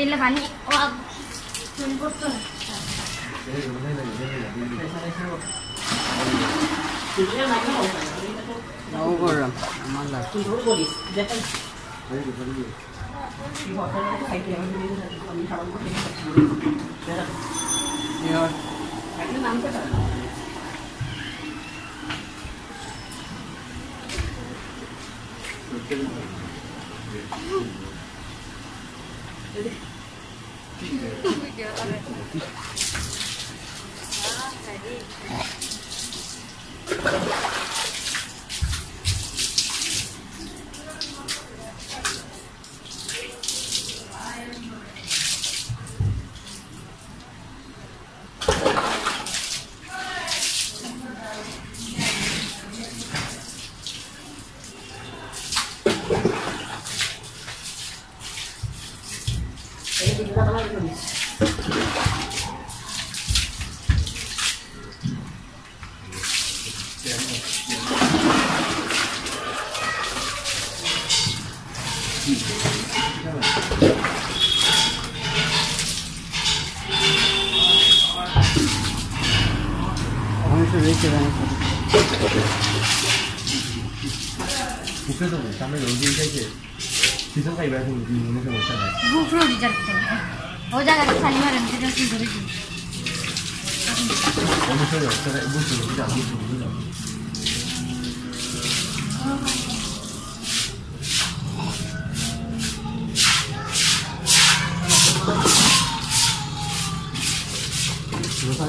তেলে পানি ও চুন পড়তো না Aku kurang, malas. Thank you. 방수 왜 이렇게 많이 국회에서 못하면 여기 이제 기성가 입에서 우리 문에서 못하네 뭐 그런 기자를 어자가 살면은 그렇게 그러지 아무 소리 없잖아요 무슨 소리지 알겠어요.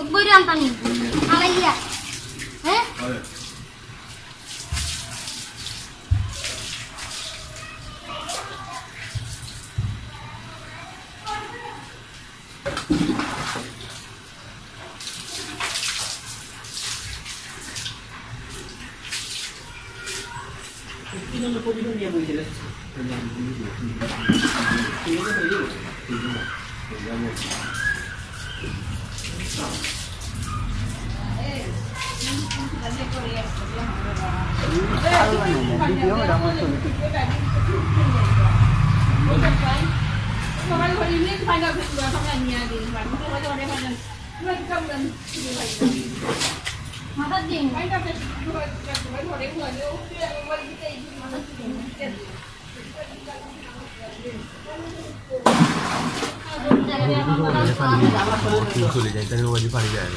ఉద్బోరి అంతా నీకు అలాయ్యా Ini yang lebih dulu boleh jelas. Mata ding. Ay, 我就是我们的饭店，我挺熟的，但是我就怕你来。你。